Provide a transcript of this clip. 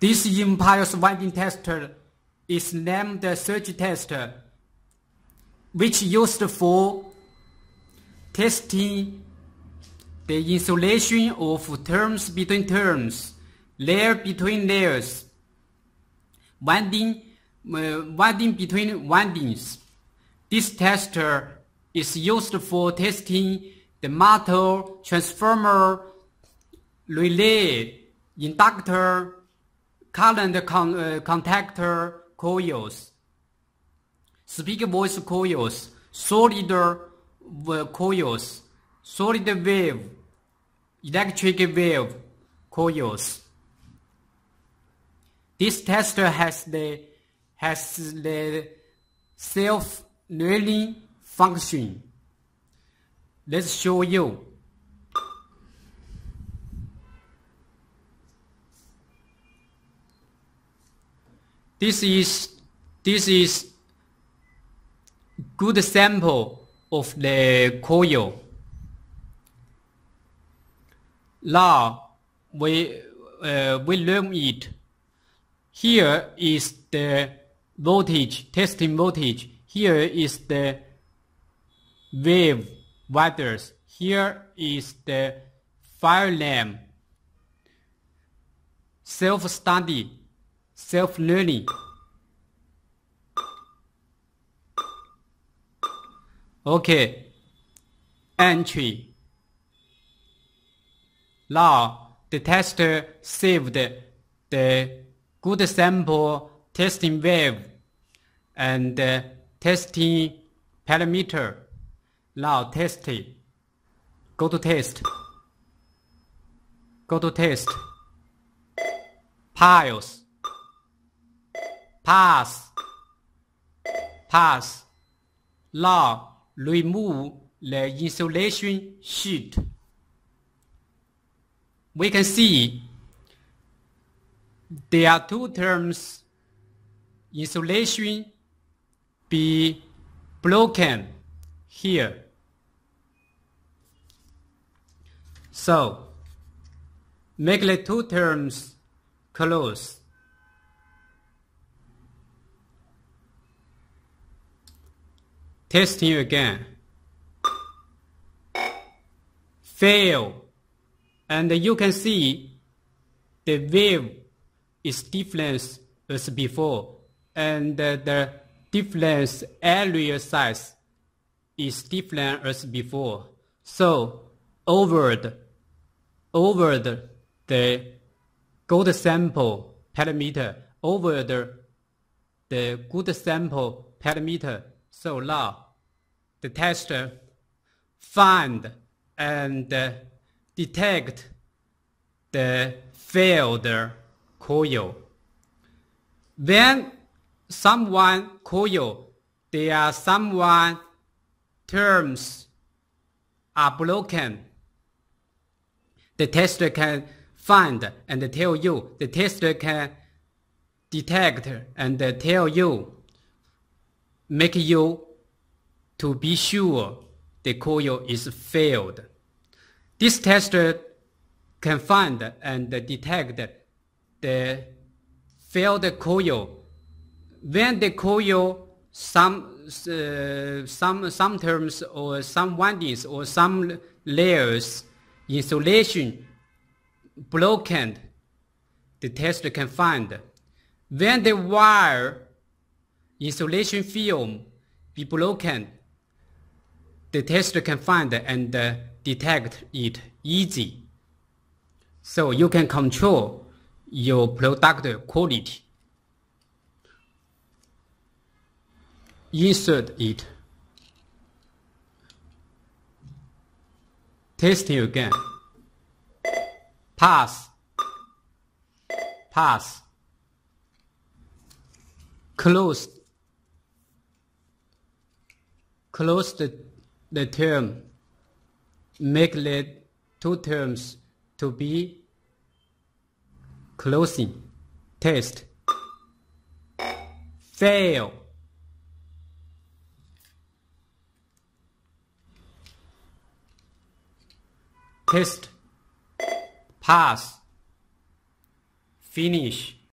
This impulse winding tester is named the surge tester, which used for testing the insulation of turns between turns, layer between layers, winding, uh, winding between windings. This tester is used for testing the motor, transformer, relay, inductor, current con uh, contactor coils, speaker voice coils, solid coils, solid wave, electric wave coils. This tester has the has the self-learning function. Let's show you. This is this is good sample of the coil. Now we uh, we learn it. Here is the voltage, testing voltage. Here is the wave waters. Here is the fire lamp. Self-study, self-learning. Okay, entry. Now the tester saved the good sample testing wave and testing parameter. Now test it. Go to test. Go to test. Piles. Pass. Pass. Now remove the insulation sheet. We can see there are two turns insulation be broken here. So make the two turns close. Testing again. Fail. And you can see the wave is different as before. And the difference area size is different as before. So over the, over the, the good sample parameter, over the, the good sample parameter. So now the tester find and uh, detect the failed coil. When someone coil, there are someone turns are broken. The tester can find and tell you. The tester can detect and tell you, make you to be sure the coil is failed. This tester can find and detect the failed coil when the coil some uh, some some turns or some windings or some layers insulation broken the tester can find when the wire insulation film be broken the tester can find and uh, detect it easy so you can control your product quality insert it. Testing again. Pass. Pass. Close. Close the, the turn. Make the two turns to be closing. Test. Fail. test, pass, finish.